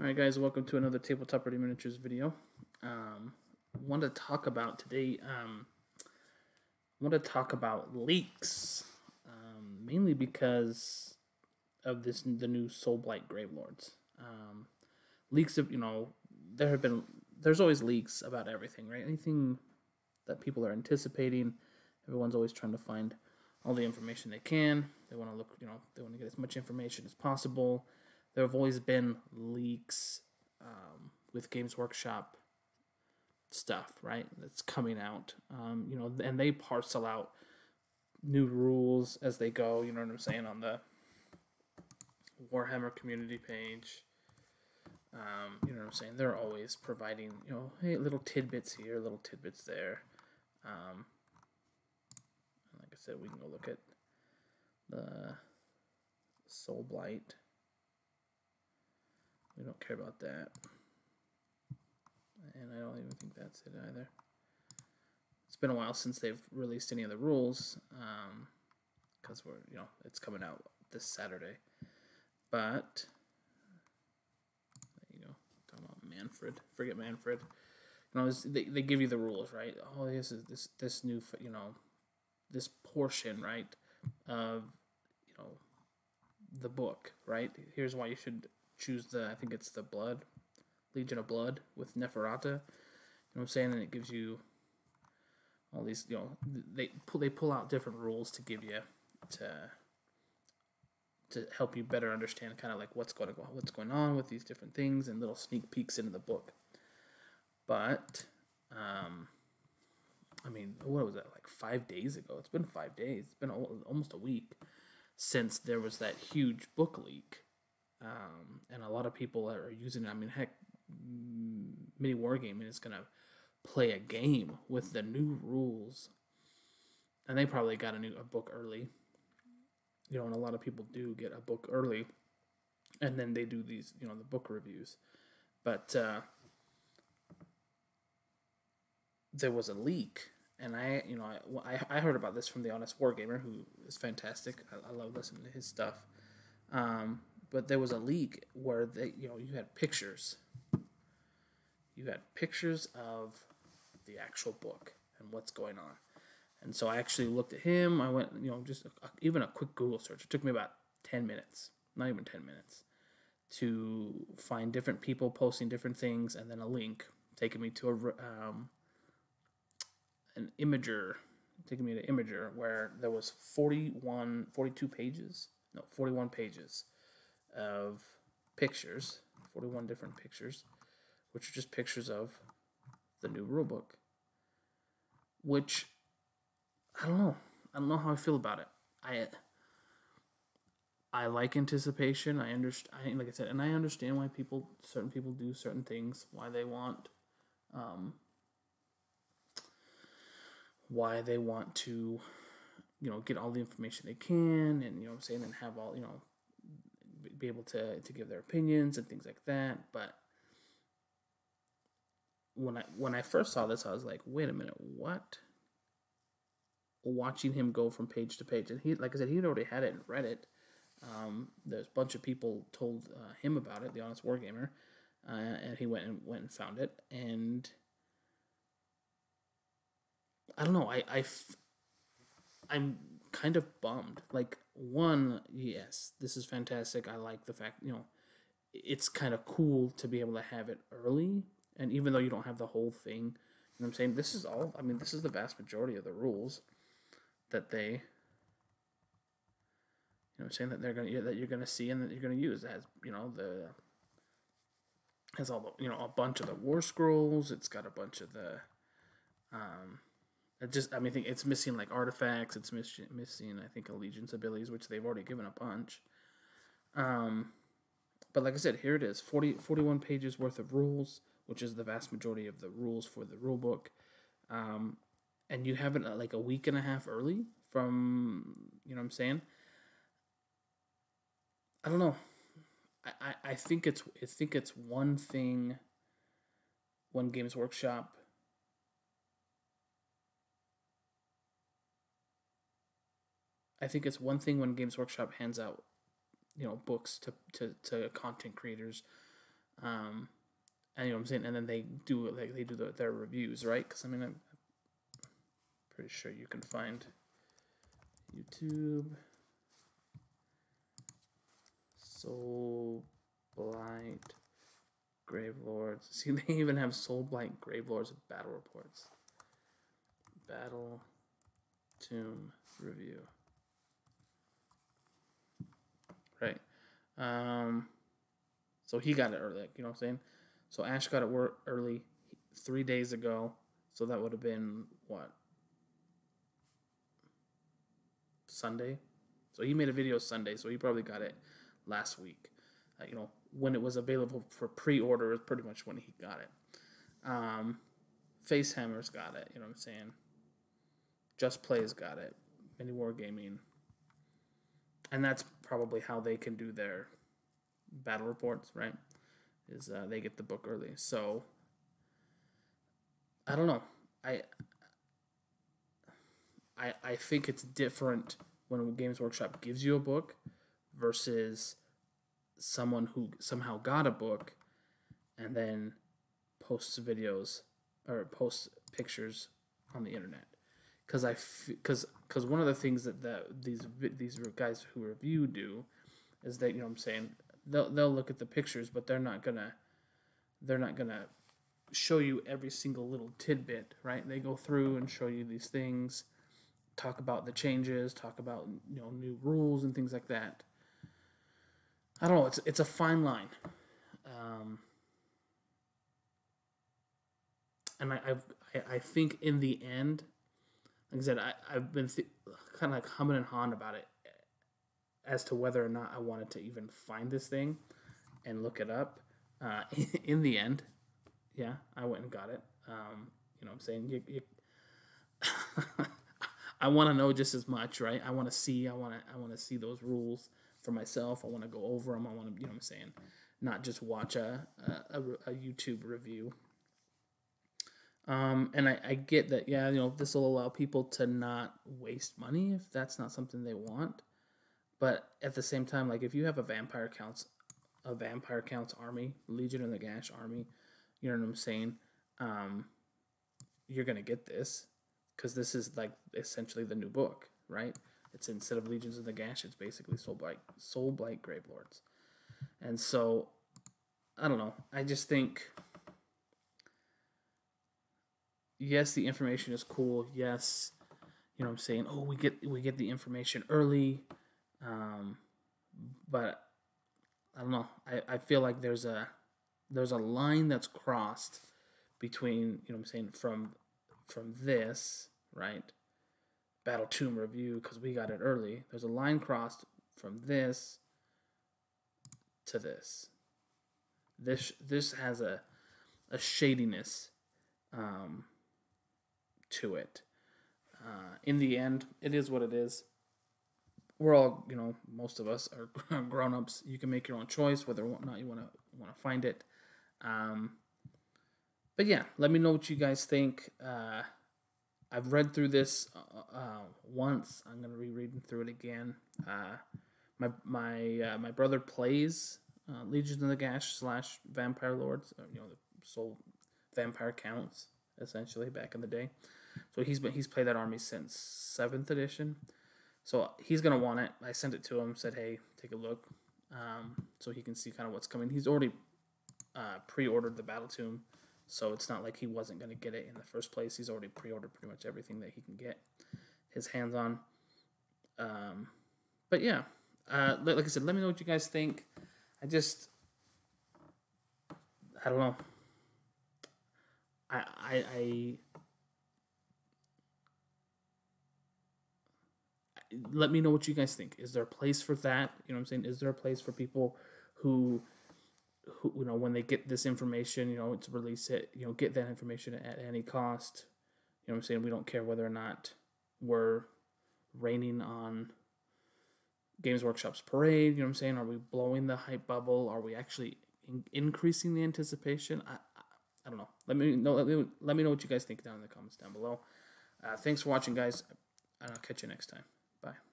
Alright guys, welcome to another Tabletop Ready Miniatures video. Um, want to talk about today, um, want to talk about leaks, um, mainly because of this the new Soulblight Gravelords. Um, leaks of, you know, there have been, there's always leaks about everything, right? Anything that people are anticipating, everyone's always trying to find all the information they can. They want to look, you know, they want to get as much information as possible there have always been leaks um, with Games Workshop stuff, right? That's coming out, um, you know, and they parcel out new rules as they go. You know what I'm saying on the Warhammer community page. Um, you know what I'm saying? They're always providing, you know, hey, little tidbits here, little tidbits there. Um, like I said, we can go look at the Soulblight. We don't care about that. And I don't even think that's it either. It's been a while since they've released any of the rules, because um, we're, you know, it's coming out this Saturday. But, there you go, talking about Mannfred. Forget Mannfred. You know, they, they give you the rules, right? Oh, this is this, this new, you know, this portion, right, of, you know, the book, right? Here's why you should choose the I think it's the blood Legion of Blood with Neferata. You know what I'm saying? And it gives you all these. You know, they pull they pull out different rules to give you to to help you better understand kind of like what's going to go what's going on with these different things and little sneak peeks into the book. But um, I mean, what was that like five days ago? It's been five days. It's been almost a week since there was that huge book leak um, and a lot of people that are using it. I mean, heck, mini wargaming is gonna play a game with the new rules, and they probably got a new a book early. You know, and a lot of people do get a book early, and then they do these, you know, the book reviews. But uh, there was a leak, and I, you know, I, I heard about this from the Honest Wargamer, who is fantastic. I, I love listening to his stuff. Um, but there was a leak where they, you know, you had pictures. You had pictures of the actual book and what's going on. And so I actually looked at him. I went, you know, just a, even a quick Google search. It took me about 10 minutes, not even 10 minutes, to find different people posting different things and then a link taking me to a, um, an Imgur, taking me to Imgur where there was 41, 42 pages, no, 41 pages of pictures, 41 different pictures, which are just pictures of the new rulebook. Which I don't know. I don't know how I feel about it. I I like anticipation. I understand. Like I said, and I understand why people, certain people, do certain things. Why they want, um, why they want to, you know, get all the information they can, and you know, I'm saying, and have all, you know, be able to to give their opinions and things like that. But when I when I first saw this, I was like, wait a minute, what? Watching him go from page to page, and he, like I said, he had already had it and read it. Um, there's a bunch of people told uh, him about it, the Honest Wargamer, uh, and he went and went and found it. And I don't know, I, I, I'm kind of bummed. Like one, yes, this is fantastic. I like the fact, you know, it's kind of cool to be able to have it early. And even though you don't have the whole thing, you know I'm saying? This is all, I mean, this is the vast majority of the rules that they, you know I'm saying? That they're going to, that you're going to see and that you're going to use. It has, you know, the, has all the, you know, a bunch of the war scrolls. It's got a bunch of the, um, just, I mean, it's missing like artifacts. It's miss, missing, I think, allegiance abilities, which they've already given a bunch. Um, but like I said, here it is 40, 41 pages worth of rules, which is the vast majority of the rules for the rule book. Um, and you have it uh, like a week and a half early from, you know what I'm saying? I don't know. I, I, I think it's I think it's one thing when Games Workshop I think it's one thing when Games Workshop hands out, you know, books to to, to content creators, Um, and you know what I'm saying, and then they do like they do the, their reviews, right? Because I mean, I'm pretty sure you can find YouTube Soul Blight Grave Lords. See, they even have Soulblight Gravelords battle reports. Battle Tomb review. Right. Um. So he got it early. You know what I'm saying? So Ash got it work early, three days ago. So that would have been what Sunday. So he made a video Sunday. So he probably got it last week. Uh, you know when it was available for pre-order is pretty much when he got it. Um, Facehammer's got it. You know what I'm saying? Just Play's got it. Mini War Gaming. And that's probably how they can do their battle reports, right? Is uh, they get the book early. So I don't know. I I I think it's different when a Games Workshop gives you a book versus someone who somehow got a book and then posts videos or posts pictures on the internet because I because because one of the things that the, these these guys who review do is that you know what I'm saying they'll they'll look at the pictures but they're not gonna they're not gonna show you every single little tidbit right? They go through and show you these things talk about the changes talk about you know new rules and things like that. I don't know it's it's a fine line. Um, and I, I've, I I think in the end like I said, I, I've been th- kind of like humming and hawing about it as to whether or not I wanted to even find this thing and look it up. Uh, in the end, yeah, I went and got it. Um, you know what I'm saying? You, you I want to know just as much, right? I want to see, I want to, I want to see those rules for myself. I want to go over them. I want to, you know what I'm saying? Not just watch a, a, a YouTube review um, and I, I get that, yeah, you know, this will allow people to not waste money if that's not something they want. But at the same time, like if you have a vampire counts, a vampire counts army, Legion of Nagash army, you know what I'm saying? Um, you're gonna get this because this is like essentially the new book, right? It's instead of Legions of Nagash, it's basically Soulblight, Soul Blight Grave Lords, and so I don't know. I just think yes, the information is cool. Yes, you know what I'm saying. Oh, we get we get the information early, um, but I don't know. I, I feel like there's a there's a line that's crossed between you know what I'm saying from from this right Battletome review because we got it early. There's a line crossed from this to this. This this has a a shadiness um, to it. Uh, in the end, it is what it is. We're all, you know, most of us are grown ups. You can make your own choice whether or not you want to want to find it. Um, but yeah, let me know what you guys think. Uh, I've read through this uh, uh once. I'm gonna rereading through it again. Uh, my my uh, my brother plays Legions of Nagash slash Vampire Lords. you know, the soul vampire counts essentially back in the day. So he's been he's played that army since seventh edition. So he's gonna want it. I sent it to him. Said, hey, take a look, um, so he can see kind of what's coming. He's already uh, pre-ordered the Battletome, so it's not like he wasn't gonna get it in the first place. He's already pre-ordered pretty much everything that he can get his hands on. Um, but yeah, uh, like I said, let me know what you guys think. I just, I don't know. I I, I let me know what you guys think. Is there a place for that? You know what I'm saying? Is there a place for people who who you know when they get this information, you know, to release it, you know, get that information at any cost. You know what I'm saying? We don't care whether or not we're raining on Games Workshop's parade. You know what I'm saying? Are we blowing the hype bubble? Are we actually in- increasing the anticipation? I, I, I don't know. Let me know. Let me, let me know what you guys think down in the comments down below. Uh, thanks for watching, guys. And I'll catch you next time. Bye.